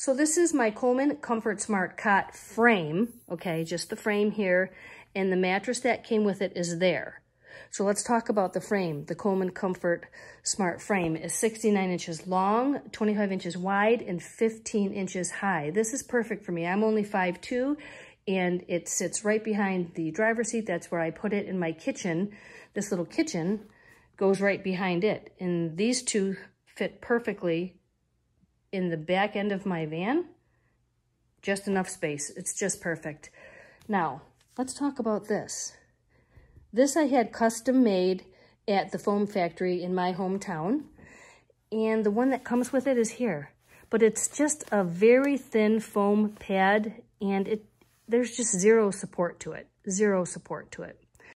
So this is my Coleman ComfortSmart Cot frame, okay, just the frame here, and the mattress that came with it is there. So let's talk about the frame. The Coleman Comfort Smart Frame is 69 inches long, 25 inches wide, and 15 inches high. This is perfect for me. I'm only 5'2", and it sits right behind the driver's seat. That's where I put it in my kitchen. This little kitchen goes right behind it. And these two fit perfectly in the back end of my van. Just enough space. It's just perfect. Now, let's talk about this. This I had custom made at the foam factory in my hometown. And the one that comes with it is here. But it's just a very thin foam pad and it there's just zero support to it. Zero support to it.